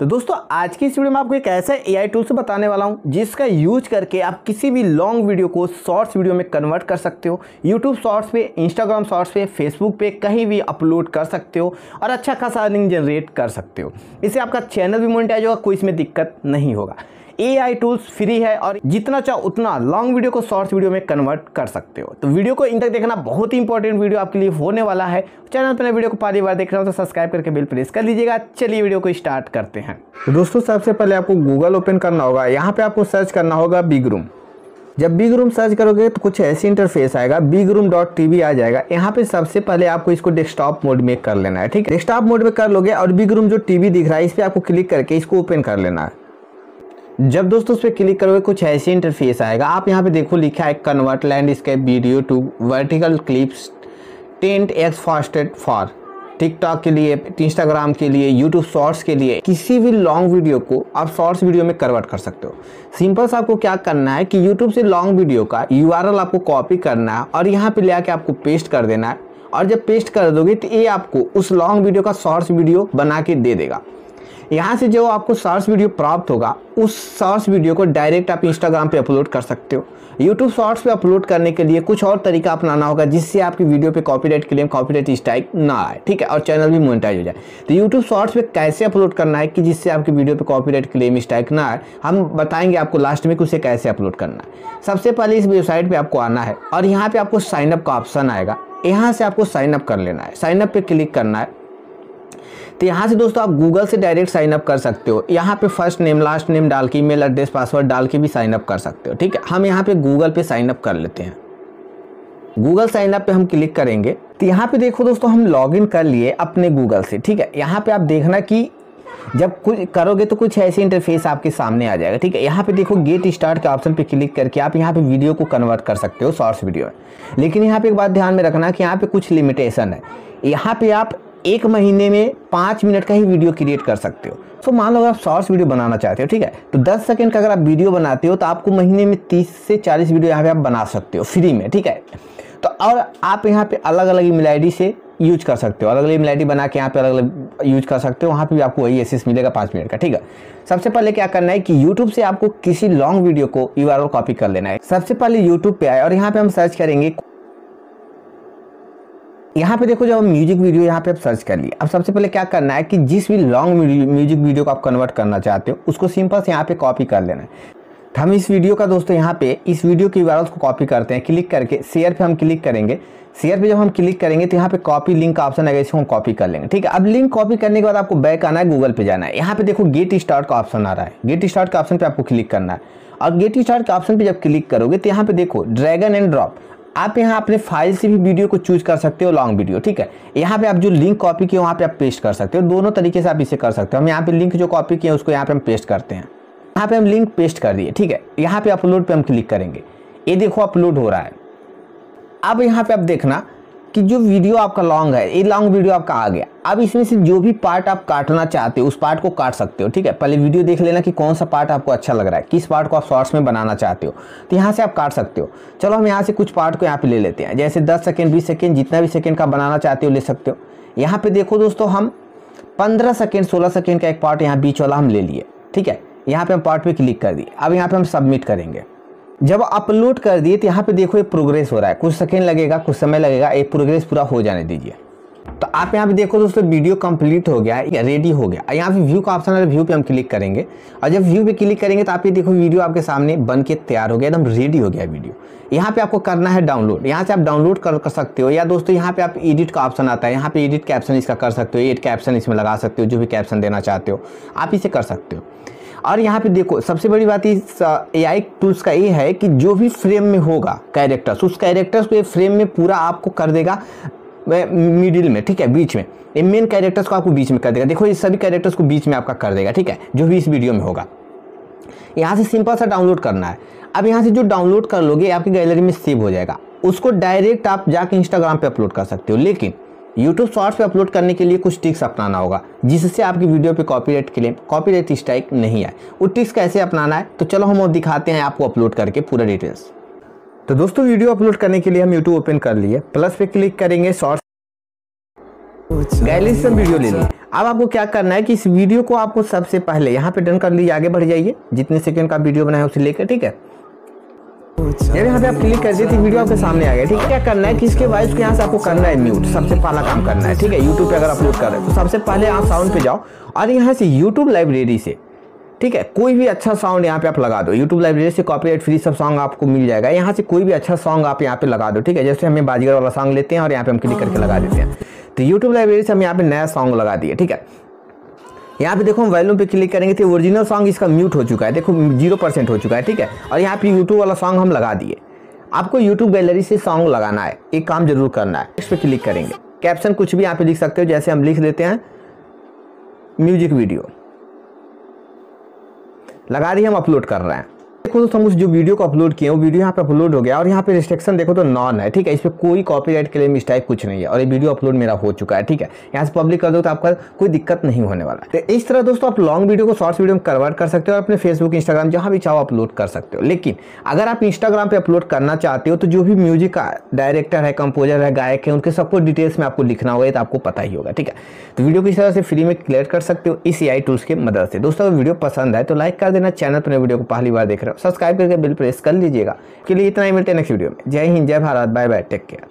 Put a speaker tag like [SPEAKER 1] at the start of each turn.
[SPEAKER 1] तो दोस्तों, आज की इस वीडियो में आपको एक ऐसा एआई टूल से बताने वाला हूँ, जिसका यूज़ करके आप किसी भी लॉन्ग वीडियो को शॉर्ट्स वीडियो में कन्वर्ट कर सकते हो यूट्यूब शॉर्ट्स पे इंस्टाग्राम शॉर्ट्स पे फेसबुक पे कहीं भी अपलोड कर सकते हो और अच्छा खासा अर्निंग जनरेट कर सकते हो। इससे आपका चैनल भी मोनिटाइज होगा, कोई इसमें दिक्कत नहीं होगा। ए आई टूल्स फ्री है और जितना चाहो उतना लॉन्ग वीडियो को शॉर्ट्स वीडियो में कन्वर्ट कर सकते हो। तो वीडियो को इन तक देखना बहुत ही इंपॉर्टेंट वीडियो आपके लिए होने वाला है। चैनल पर वीडियो को पहली बार देख रहे हो तो सब्सक्राइब करके बिल प्रेस कर लीजिएगा चलिए वीडियो को स्टार्ट करते हैं। दोस्तों, सबसे पहले आपको गूगल ओपन करना होगा। यहाँ पे आपको सर्च करना होगा बिग रूम जब बिग रूम सर्च करोगे तो कुछ ऐसे इंटरफेस आएगा बिग रूम डॉट टी आ जाएगा। यहाँ पे सबसे पहले आपको इसको डेस्कटॉप मोड में कर लेना है, ठीक है? डेस्कटॉप मोड में कर लोगे और बिग रूम जो टीवी दिख रहा है, इस पर आपको क्लिक करके इसको ओपन कर लेना है। जब दोस्तों उस पर क्लिक करोगे, कुछ ऐसे इंटरफेस आएगा। आप यहाँ पे देखो, लिखा है convert landscape video to vertical clips ten x faster for TikTok के लिए इंस्टाग्राम के लिए यूट्यूब शॉर्ट्स के लिए। किसी भी लॉन्ग वीडियो को आप शॉर्ट्स वीडियो में कन्वर्ट कर सकते हो। सिंपल से आपको क्या करना है कि यूट्यूब से लॉन्ग वीडियो का URL आपको कॉपी करना है और यहाँ पे ले आके आपको पेस्ट कर देना है। और जब पेस्ट कर दोगे तो ये आपको उस लॉन्ग वीडियो का शॉर्ट्स वीडियो बना के दे देगा। यहाँ से जो आपको शॉर्ट्स वीडियो प्राप्त होगा, उस शॉर्ट्स वीडियो को डायरेक्ट आप इंस्टाग्राम पे अपलोड कर सकते हो। यूट्यूब शॉर्ट्स पे अपलोड करने के लिए कुछ और तरीका अपनाना होगा, जिससे आपकी वीडियो पे कॉपीराइट क्लेम कॉपीराइट स्ट्राइक ना आए। ठीक है, और चैनल भी मोनिटाइज हो जाए। तो यूट्यूब शॉर्ट्स पे कैसे अपलोड करना है कि जिससे आपकी वीडियो पे कॉपीराइट क्लेम स्ट्राइक ना आए, हम बताएँगे आपको लास्ट में कि उसे कैसे अपलोड करना है। सबसे पहले इस वेबसाइट पर आपको आना है, और यहाँ पर आपको साइनअप का ऑप्शन आएगा। यहाँ से आपको साइनअप कर लेना है। साइनअप पे क्लिक करना है। तो यहाँ से दोस्तों आप गूगल से डायरेक्ट साइन अप कर सकते हो। यहाँ पे फ़र्स्ट नेम लास्ट नेम डाल के ईमेल एड्रेस पासवर्ड डाल के भी साइन अप कर सकते हो। ठीक है, हम यहाँ पे गूगल पे साइन अप कर लेते हैं। गूगल साइन अप पे हम क्लिक करेंगे। तो यहाँ पे देखो दोस्तों, हम लॉगिन कर लिए अपने गूगल से। ठीक है, यहाँ पे आप देखना कि जब कुछ करोगे तो कुछ ऐसे इंटरफेस आपके सामने आ जाएगा। ठीक है, यहाँ पे देखो गेट स्टार्ट के ऑप्शन पे क्लिक करके आप यहाँ पे वीडियो को कन्वर्ट कर सकते हो शॉर्ट्स वीडियो में। लेकिन यहाँ पे एक बात ध्यान में रखना कि यहाँ पे कुछ लिमिटेशन है। यहाँ पे आप एक महीने में पाँच मिनट का ही वीडियो क्रिएट कर सकते हो। तो मान लो अगर आप शॉर्ट्स वीडियो बनाना चाहते हो, ठीक है? तो 10 सेकंड का अगर आप वीडियो बनाते हो तो आपको महीने में 30 से 40 वीडियो यहाँ पे आप बना सकते हो, फ्री में, ठीक है? तो और आप यहाँ पे अलग अलग ईमेल आई से यूज़ कर सकते हो। अलग अलग ईमेल आई बना के यहाँ पे अलग अलग यूज़ कर सकते हो, वहाँ पे भी आपको वही एसेस मिलेगा पाँच मिनट का, ठीक है? सबसे पहले क्या करना है कि यूट्यूब से आपको किसी लॉन्ग वीडियो को यू कॉपी कर लेना है। सबसे पहले यूट्यूब पे आए और यहाँ पे हम सर्च करेंगे यहाँ पे देखो जब म्यूज़िक वीडियो यहाँ पे आप सर्च कर लिए, अब सबसे पहले क्या करना है कि जिस भी लॉन्ग म्यूज़िक वीडियो को आप कन्वर्ट करना चाहते हो, उसको सिंपल से यहाँ पे कॉपी कर लेना है। तो हम इस वीडियो का दोस्तों यहाँ पे, इस वीडियो की यूआरएल को कॉपी करते हैं क्लिक करके शेयर पे हम क्लिक करेंगे। शेयर पे जब हम क्लिक करेंगे तो यहाँ पे कॉपी लिंक का ऑप्शन आएगा, इसको हम कॉपी कर लेंगे, ठीक है? अब लिंक कॉपी करने के बाद आपको बैक आना है गूगल पे जाना है। यहाँ पे देखो गेट स्टार्ट का ऑप्शन आ रहा है। गेट स्टार्ट का ऑप्शन पे आपको क्लिक करना है। और गेट स्टार्ट के ऑप्शन पे जब क्लिक करोगे तो यहाँ पे देखो ड्रैगन एंड ड्रॉप आप यहाँ अपने फ़ाइल से भी वीडियो को चूज़ कर सकते हो लॉन्ग वीडियो ठीक है? यहाँ पे आप जो लिंक कॉपी किए वहाँ पे आप पेस्ट कर सकते हो। दोनों तरीके से आप इसे कर सकते हो। हम यहाँ पे लिंक जो कॉपी किए उसको यहाँ पे हम पेस्ट करते हैं। यहाँ पे हम लिंक पेस्ट कर दिए, ठीक है? यहाँ पे अपलोड पे हम क्लिक करेंगे। ये देखो अपलोड हो रहा है। अब यहाँ पे आप देखना कि जो वीडियो आपका लॉन्ग है, ये लॉन्ग वीडियो आपका आ गया। अब इसमें से जो भी पार्ट आप काटना चाहते हो, उस पार्ट को काट सकते हो, ठीक है? पहले वीडियो देख लेना कि कौन सा पार्ट आपको अच्छा लग रहा है, किस पार्ट को आप शॉर्ट्स में बनाना चाहते हो। तो यहाँ से आप काट सकते हो। चलो हम यहाँ से कुछ पार्ट को यहाँ पे ले लेते हैं। जैसे दस सेकेंड बीस सेकेंड जितना भी सेकेंड का बनाना चाहते हो ले सकते हो। यहाँ पे देखो दोस्तों हम पंद्रह सेकेंड सोलह सेकेंड का एक पार्ट यहाँ बीच वाला हम ले लिए, ठीक है? यहाँ पे हम पार्ट पे क्लिक कर दिए। अब यहाँ पे हम सबमिट करेंगे। जब अपलोड कर दिए तो यहाँ पे देखो ये प्रोग्रेस हो रहा है। कुछ सेकेंड लगेगा कुछ समय लगेगा ये प्रोग्रेस पूरा हो जाने दीजिए। तो आप यहाँ पे देखो दोस्तों वीडियो कंप्लीट हो गया है रेडी हो गया। यहाँ पे व्यू का ऑप्शन है व्यू पे हम क्लिक करेंगे। और जब व्यू पे क्लिक करेंगे तो आप ये देखो वीडियो आपके सामने बन के तैयार हो गया एकदम रेडी हो गया वीडियो यहाँ पे आपको करना है डाउनलोड यहाँ से आप डाउनलोड कर, कर सकते हो। या दोस्तों यहाँ पे आप एडिट का ऑप्शन आता है। यहाँ पे एडिट कैप्शन इसका कर सकते हो एड कैप्शन इसमें लगा सकते हो जो भी कैप्शन देना चाहते हो। आप इसे कर सकते हो। और यहाँ पे देखो, सबसे बड़ी बात इस ए आई टूल्स का ये है कि जो भी फ्रेम में होगा कैरेक्टर्स उस कैरेक्टर्स को ये फ्रेम में पूरा आपको कर देगा मिडिल में, ठीक है, बीच में। ये मेन कैरेक्टर्स को आपको बीच में कर देगा। देखो, ये सभी कैरेक्टर्स को बीच में आपका कर देगा, ठीक है, जो भी इस वीडियो में होगा। यहाँ से सिंपल सा डाउनलोड करना है। अब यहाँ से जो डाउनलोड कर लोगे, आपकी गैलरी में सेव हो जाएगा। उसको डायरेक्ट आप जाके इंस्टाग्राम पे अपलोड कर सकते हो। लेकिन यूट्यूब शॉर्ट्स पे अपलोड करने के लिए कुछ टिक्स अपनाना होगा, जिससे आपकी वीडियो पे कॉपीराइट क्लेम कॉपीराइट स्ट्राइक नहीं आए। वो टिक्स कैसे अपनाना है? तो चलो हम दिखाते हैं आपको अपलोड करके पूरा डिटेल्स तो दोस्तों वीडियो अपलोड करने के लिए हम यूट्यूब ओपन कर लिए। प्लस पे क्लिक करेंगे शॉर्ट्स गैलरी से वीडियो ले लिए। अब आपको क्या करना है कि इस वीडियो को आपको सबसे पहले यहाँ पे डन कर लीजिए, आगे बढ़ जाइए। जितने सेकंड का वीडियो बनाया उसे लेकर, ठीक है? जब यहाँ पे आप क्लिक कर दिए तो वीडियो आपके सामने आ गया, ठीक है? क्या करना है कि इसके बाद यहाँ से आपको करना है म्यूट सबसे पहला काम करना है, ठीक है? यूट्यूब पे अगर अपलोड कर रहे हैं तो सबसे पहले आप साउंड पे जाओ और यहाँ से यूट्यूब लाइब्रेरी से, ठीक है? कोई भी अच्छा सॉन्ग यहाँ पे आप लगा दो यूट्यूब लाइब्रेरी से कॉपीराइट फ्री सब सॉन्ग आपको मिल जाएगा। यहाँ से कोई भी अच्छा सॉन्ग आप यहाँ पे लगा दो, ठीक है? जैसे हमें बाजीगर वाला सॉन्ग लेते हैं और यहाँ पे हम क्लिक करके लगा देते हैं। तो यूट्यूब लाइब्रेरी से हम यहाँ पे नया सॉन्ग लगा दिए, ठीक है? यहाँ पे देखो हम वैल्यूम पे क्लिक करेंगे तो ओरिजिनल सॉन्ग इसका म्यूट हो चुका है। देखो ज़ीरो परसेंट हो चुका है, ठीक है? और यहाँ पे यूट्यूब वाला सॉन्ग हम लगा दिए। आपको यूट्यूब गैलरी से सॉन्ग लगाना है। एक काम ज़रूर करना है। इस पर क्लिक करेंगे। कैप्शन कुछ भी यहाँ पे लिख सकते हो, जैसे हम लिख देते हैं म्यूज़िक वीडियो लगा दिए हम अपलोड कर रहे हैं। देखो दोस्तों, हम उस जो वीडियो को अपलोड किए वो वीडियो यहाँ पे अपलोड हो गया और यहाँ पे रिस्ट्रिक्शन देखो तो नॉन है, ठीक है? इस पर कोई कॉपीराइट क्लेम इस टाइप कुछ नहीं है और ये वीडियो अपलोड मेरा हो चुका है, ठीक है? यहाँ से पब्लिक कर दो तो आपका कोई दिक्कत नहीं होने वाला तो इस तरह दोस्तों, आप लॉन्ग वीडियो को शॉर्ट्स वीडियो में कन्वर्ट कर सकते हो और अपने फेसबुक इंस्टाग्राम जहाँ भी चाहो अपलोड कर सकते हो। लेकिन अगर आप इंस्टाग्राम पर अपलोड करना चाहते हो तो जो भी म्यूज़िक का डायरेक्टर है कंपोजर है, गायक है, उनके सबको डिटेल्स में आपको लिखना होगा तो आपको पता ही होगा, ठीक है? तो वीडियो को इस तरह से फ्री में क्लियर कर सकते हो इस आई टूल्स की मदद से। दोस्तों, अगर वीडियो पसंद है तो लाइक कर देना, चैनल पर वीडियो को पहली बार देख रहे हो सब्सक्राइब करके बिल प्रेस कर लीजिएगा। के लिए इतना ही, मिलते हैं नेक्स्ट वीडियो में। जय हिंद, जय Bharat bye bye take care